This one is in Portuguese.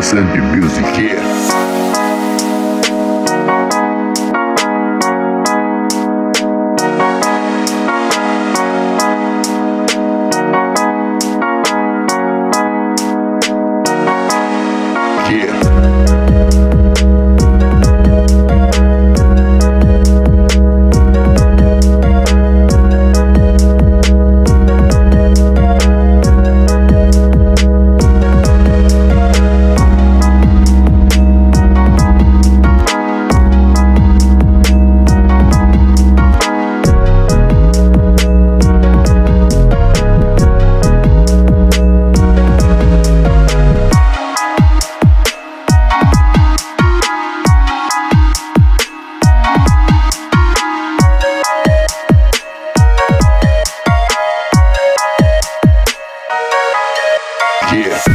To music here. Yeah.